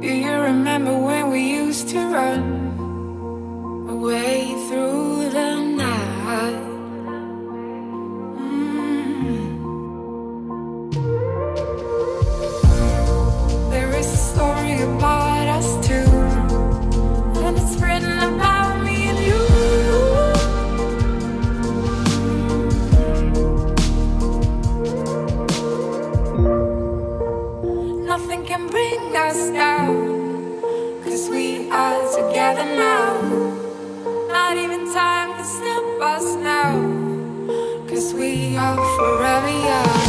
remember when we used to run away through the night. Mm. There is a story about us two, and it's written about me and you. Nothing can bring us down, together now. Not even time can stop us now, cause we are forever young.